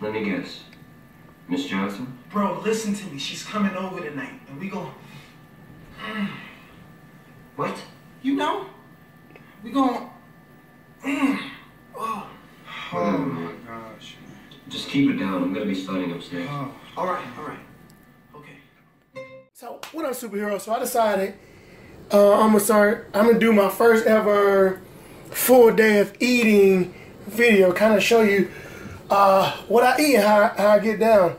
Let me guess. Miss Johnson? Bro, listen to me. She's coming over tonight, and we gon' What? You know? We gon' Mm. Oh. Oh my gosh. Just keep it down. I'm gonna be studying upstairs. Oh. All right, all right. Okay. So what up, superhero? So I decided uh, I'm gonna start. I'm gonna do my first ever full day of eating video. Kind of show you uh, what I eat how, how I get down.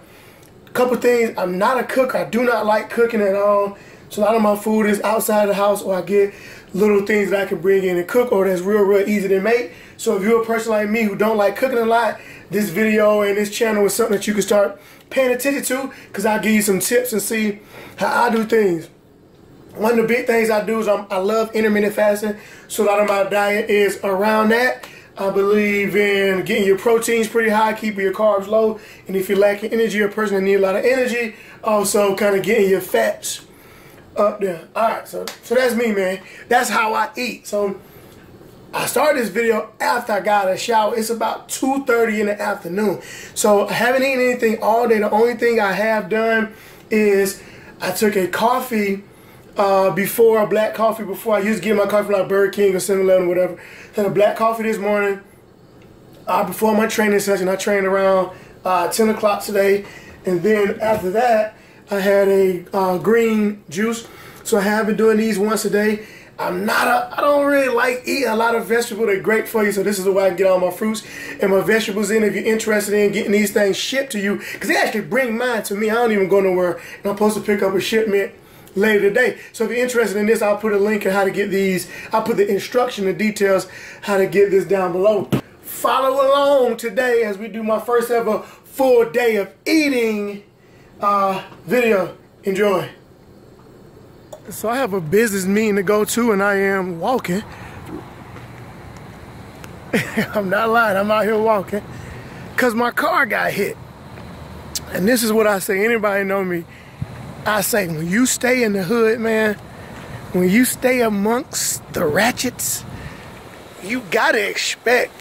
A couple things. I'm not a cook. I do not like cooking at all. So a lot of my food is outside the house, or I get little things that I can bring in and cook, or that's real, real easy to make. So if you're a person like me who don't like cooking a lot, this video and this channel is something that you can start paying attention to, because I'll give you some tips and see how I do things. One of the big things I do is I'm, I love intermittent fasting, so a lot of my diet is around that. I believe in getting your proteins pretty high, keeping your carbs low, and if you're lacking energy, you're a person that need a lot of energy, also kind of getting your fats up there. All right, so so that's me, man. That's how I eat. So I started this video after I got a shower. It's about 2.30 in the afternoon. So I haven't eaten anything all day. The only thing I have done is I took a coffee uh, before, a black coffee before. I used to get my coffee like Burger King or 7-Eleven or whatever. Had a black coffee this morning. Uh, before my training session, I trained around uh, 10 o'clock today. And then after that, I had a uh, green juice. So I have been doing these once a day. I'm not a, I don't really like eating a lot of vegetables. They're great for you. So this is the way I get all my fruits and my vegetables in. If you're interested in getting these things shipped to you, because they actually bring mine to me. I don't even go nowhere. And I'm supposed to pick up a shipment later today. So if you're interested in this, I'll put a link on how to get these. I'll put the instruction and details how to get this down below. Follow along today as we do my first ever full day of eating uh, video. Enjoy. So I have a business meeting to go to and I am walking. I'm not lying, I'm out here walking. Cause my car got hit. And this is what I say, anybody know me, I say when you stay in the hood, man, when you stay amongst the ratchets, you gotta expect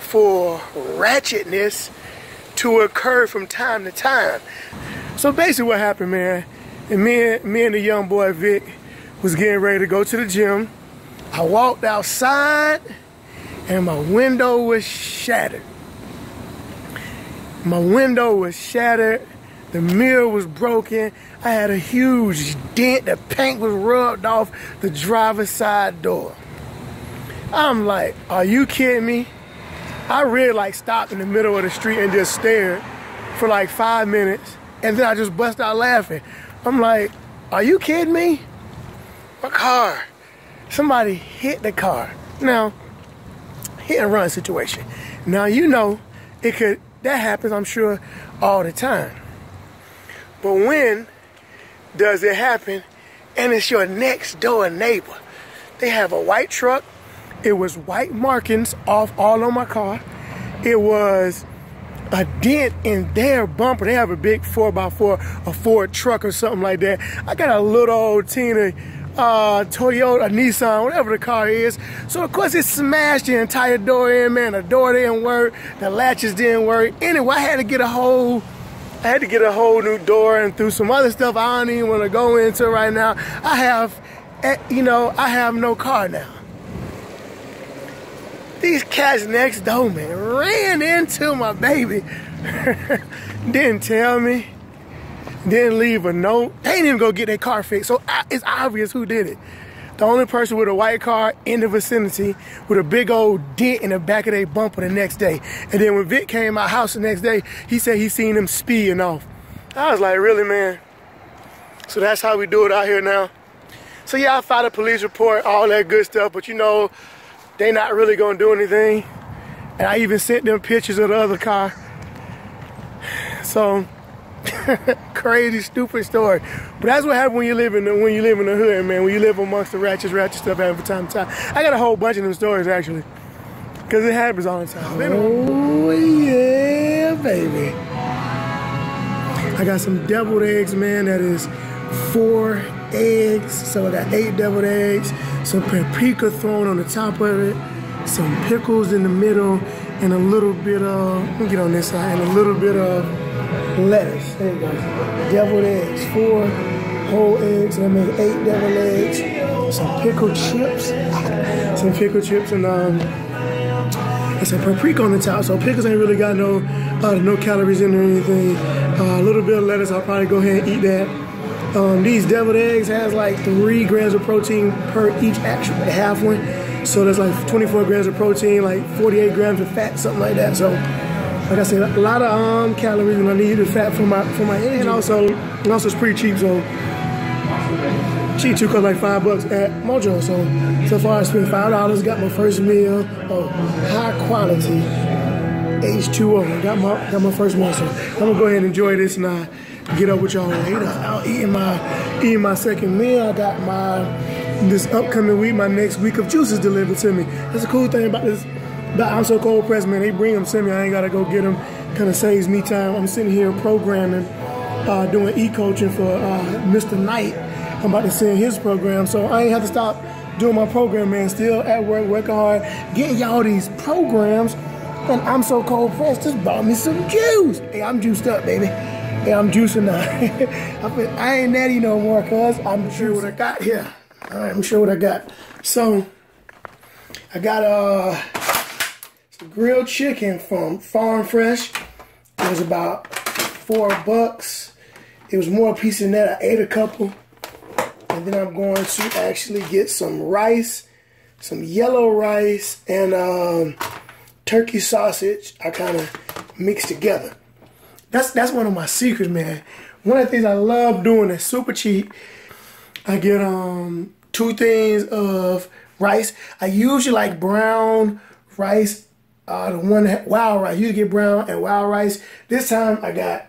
for ratchetness to occur from time to time. So basically what happened, man, and me me and the young boy Vic was getting ready to go to the gym. I walked outside and my window was shattered. My window was shattered. The mirror was broken. I had a huge dent. The paint was rubbed off the driver's side door. I'm like, are you kidding me? I really like stopped in the middle of the street and just stared for like five minutes. And then I just bust out laughing. I'm like, are you kidding me? My car. Somebody hit the car. Now, hit and run situation. Now you know it could that happens, I'm sure, all the time. But when does it happen and it's your next door neighbor? They have a white truck. It was white markings off all on my car. It was a dent in their bumper. They have a big 4x4, a Ford truck or something like that. I got a little old Tina uh, Toyota, Nissan, whatever the car is. So of course it smashed the entire door in, man. The door didn't work, the latches didn't work. Anyway, I had to get a whole, I had to get a whole new door and through some other stuff I don't even want to go into right now. I have, eh, you know, I have no car now. These cats next door, man, ran into my baby. Didn't tell me. Didn't leave a note. They didn't even go get their car fixed. So it's obvious who did it. The only person with a white car in the vicinity with a big old dent in the back of their bumper the next day. And then when Vic came my house the next day, he said he seen them speeding off. I was like, really, man? So that's how we do it out here now. So yeah, I filed a police report, all that good stuff, but you know, they not really gonna do anything. And I even sent them pictures of the other car. So crazy, stupid story. But that's what happens when you live in the when you live in the hood, man. When you live amongst the ratchet, ratchet stuff happen from time to time. I got a whole bunch of them stories actually, because it happens all the time. Oh yeah, baby. I got some deviled eggs, man. That is four eggs. So I got eight deviled eggs. Some paprika thrown on the top of it. Some pickles in the middle, and a little bit of. Let me get on this side. And a little bit of lettuce. There you go. Deviled eggs. Four whole eggs. And I made eight deviled eggs. Some pickled chips. Some pickled chips and um. Some paprika on the top. So pickles ain't really got no uh, no calories in or anything. Uh, a little bit of lettuce. I'll probably go ahead and eat that. Um, these deviled eggs has like three grams of protein per each actual half one. So there's like 24 grams of protein, like 48 grams of fat, something like that. So, like I said, a lot of um, calories, and I need the fat for my for my. And also, and also it's pretty cheap. So cheap too, cause like five bucks at Mojo. So so far I spent five dollars, got my first meal of high quality H2O. Got my got my first meal. So I'm gonna go ahead and enjoy this and I get up with y'all later. I'll eating my eating my second meal. I got my this upcoming week, my next week of juices delivered to me. That's the cool thing about this. But I'm so cold pressed, man. They bring them to me. I ain't gotta go get them. Kind of saves me time. I'm sitting here programming, uh, doing e-coaching for uh, Mr. Knight. I'm about to send his program, so I ain't have to stop doing my program, man. Still at work, working hard, getting y'all these programs. And I'm so cold pressed. Just bought me some juice. Hey, I'm juiced up, baby. Hey, I'm juicing now. I, feel, I ain't natty no more, cuz I'm sure what I got here. All right, I'm sure what I got. So, I got uh grilled chicken from Farm Fresh. It was about four bucks. It was more a piece than that. I ate a couple. And then I'm going to actually get some rice, some yellow rice, and um, turkey sausage. I kind of mix together. That's that's one of my secrets, man. One of the things I love doing is super cheap. I get um two things of rice. I usually like brown rice. Uh, the one wild rice. You get brown and wild rice. This time I got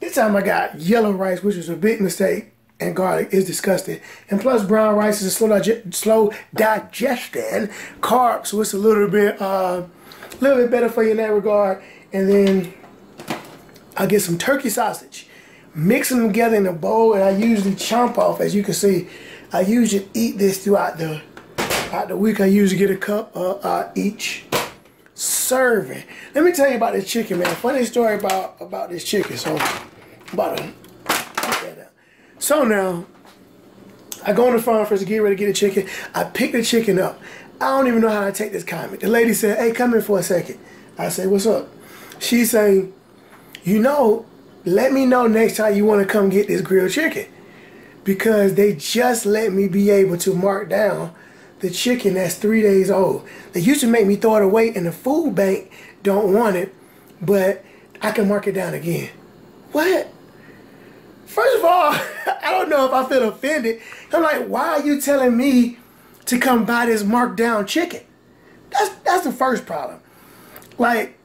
this time I got yellow rice, which was a big mistake. And garlic is disgusting. And plus, brown rice is a slow, dig slow digestion carb, so it's a little bit, uh, little bit better for you in that regard. And then I get some turkey sausage, mix them together in a bowl, and I usually chomp off. As you can see, I usually eat this throughout the throughout the week. I usually get a cup uh, uh, each serving. Let me tell you about this chicken, man. Funny story about about this chicken. So, about to so now, I go on the Farm Fresh to get ready to get a chicken. I pick the chicken up. I don't even know how to take this comment. The lady said, hey, come in for a second. I say, what's up? She's saying, you know, let me know next time you want to come get this grilled chicken. Because they just let me be able to mark down the chicken that's three days old. They used to make me throw it away and the food bank don't want it, but I can mark it down again. What? First of all, I don't know if I feel offended. I'm like, why are you telling me to come buy this marked down chicken? That's that's the first problem. Like,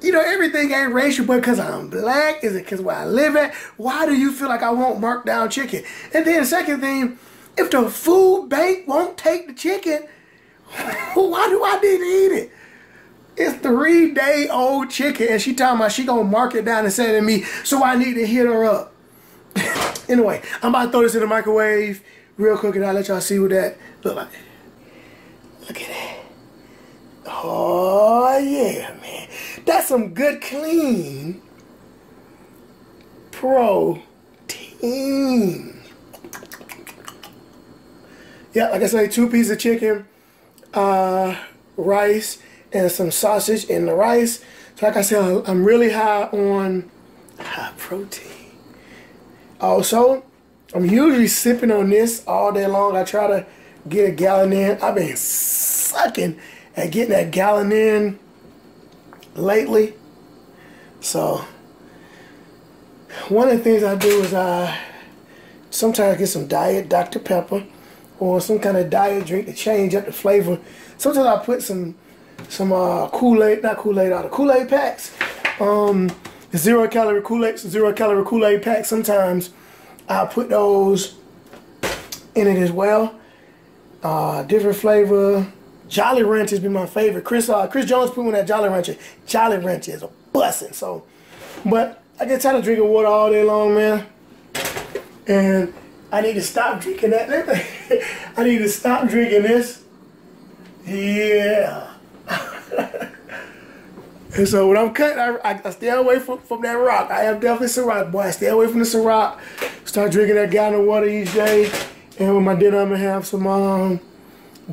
you know, everything ain't racial, but because I'm black, is it because where I live at? Why do you feel like I want marked down chicken? And then the second thing, if the food bank won't take the chicken, why do I need to eat it? It's three day old chicken, and she talking about she gonna mark it down and send it to me, so I need to hit her up. anyway, I'm about to throw this in the microwave real quick and I'll let y'all see what that look like. Look at that. Oh yeah, man. That's some good clean protein. Yeah, like I said, two pieces of chicken, uh, rice, and some sausage in the rice. So like I said, I'm really high on high protein. Also, I'm usually sipping on this all day long. I try to get a gallon in. I've been sucking at getting that gallon in lately. So, one of the things I do is I sometimes get some diet Dr. Pepper or some kind of diet drink to change up the flavor. Sometimes I put some some uh, Kool-Aid, not Kool-Aid, out of Kool-Aid packs. Um, zero calorie Kool-Aid, zero calorie Kool-Aid packs. Sometimes I'll put those in it as well. Uh, different flavor. Jolly Ranchers be my favorite. Chris uh, Chris Jones put me that Jolly Rancher. Jolly Rancher is a bussin'. So, but I get tired of drinking water all day long, man. And I need to stop drinking that. I need to stop drinking this. Yeah. and so when I'm cutting, I, I, stay away from, from that rock. I am definitely Ciroc, boy. I stay away from the Ciroc. Start drinking that gallon of water each day. And with my dinner, I'm going to have some um,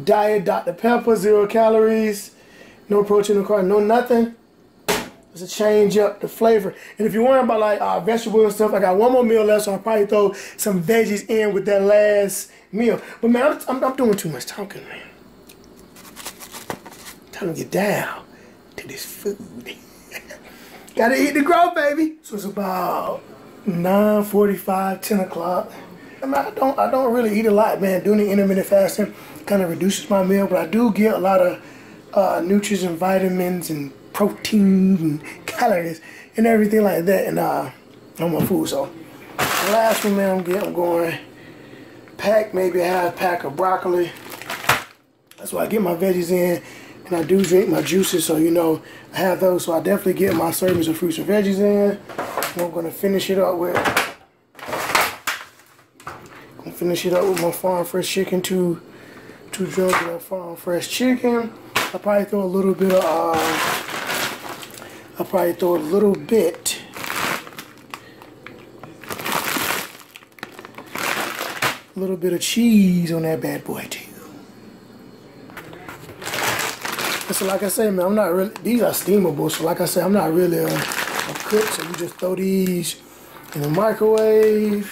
Diet Dr. Pepper, zero calories, no protein, no carb, no nothing. To change up the flavor. And if you're worrying about like uh, vegetables and stuff, I got one more meal left, so I'll probably throw some veggies in with that last meal. But man, I'm, I'm, I'm doing too much talking, man. Time to get down to this food. Gotta eat the growth, baby. So it's about 9:45, 10 o'clock. I, mean, I don't I don't really eat a lot, man. Doing the intermittent fasting kind of reduces my meal, but I do get a lot of uh, nutrients and vitamins and protein and calories and everything like that and uh, on my food. So the last one, man, I'm getting, I'm going pack maybe a half pack of broccoli. That's why I get my veggies in and I do drink my juices, so you know I have those. So I definitely get my servings of fruits and veggies in. And I'm gonna finish it up with. Finish it up with my farm fresh chicken. Two, two drums of farm fresh chicken. I probably throw a little bit of. Uh, I'll probably throw a little bit a little bit of cheese on that bad boy too. So like I say, man, I'm not really, these are steamable. So like I said, I'm not really a, a cook. So you just throw these in the microwave.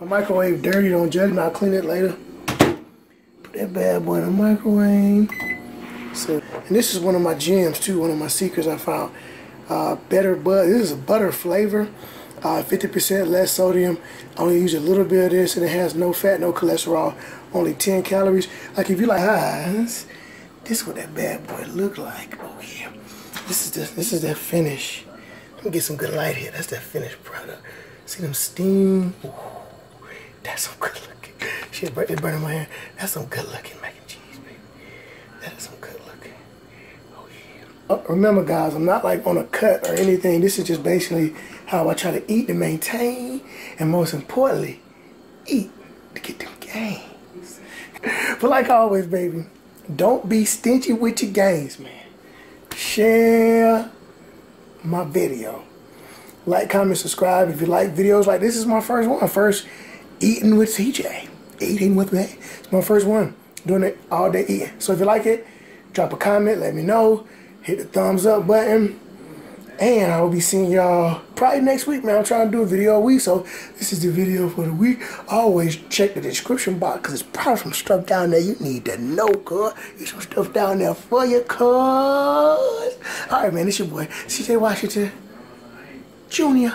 My microwave dirty, don't judge me, I'll clean it later. Put that bad boy in the microwave. And this is one of my gems too, one of my secrets I found. Uh, better butter, this is a butter flavor. 50% uh, less sodium. I only use a little bit of this and it has no fat, no cholesterol, only 10 calories. Like if you like eyes, this is what that bad boy look like. Oh yeah. This is the, this is that finish. Let me get some good light here. That's that finished product. See them steam? Ooh, that's some good looking. Shit, it burning my hair. That's some good looking mac and cheese, baby. That is some good Uh, remember guys, I'm not like on a cut or anything. This is just basically how I try to eat to maintain and most importantly, eat to get them gains. but like always, baby, don't be stingy with your gains, man. Share my video. Like, comment, subscribe if you like videos like this is my first one. First eating with CJ. Eating with me. It's my first one. Doing it all day eating. So if you like it, drop a comment, let me know hit the thumbs up button. And I will be seeing y'all probably next week, man. I'm trying to do a video a week, so this is the video for the week. Always check the description box, because it's probably some stuff down there you need to know, cuz. There's some stuff down there for you, cuz. All right, man, it's your boy, CJ Washington Jr.